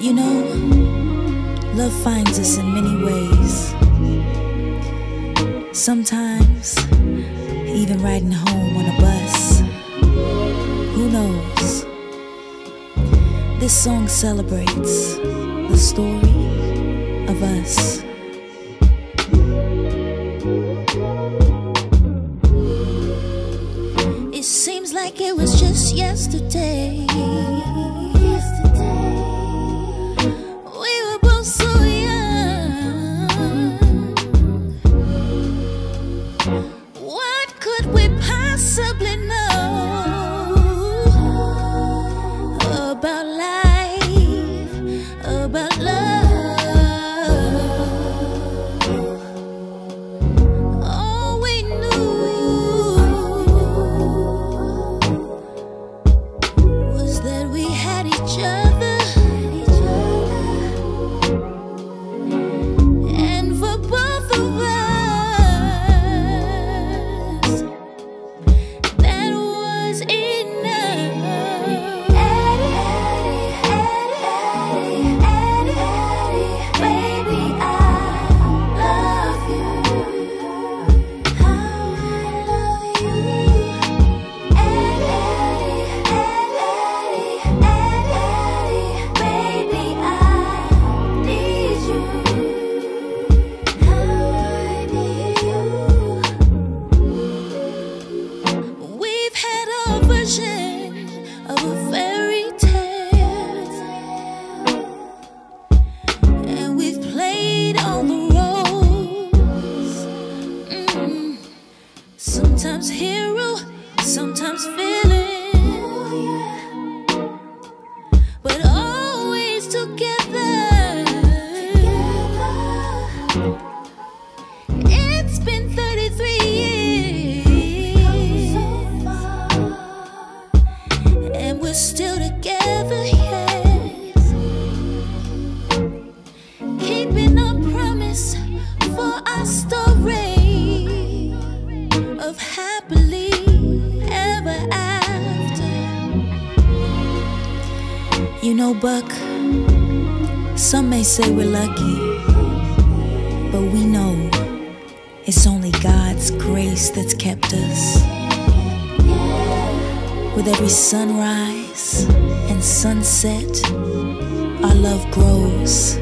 You know, love finds us in many ways. Sometimes, even riding home on a bus. Who knows? This song celebrates the story of us. It seems like it was just yesterday. We possibly Sometimes hero, sometimes villain, of happily ever after. You know, Buck, some may say we're lucky, but we know it's only God's grace that's kept us. With every sunrise and sunset, our love grows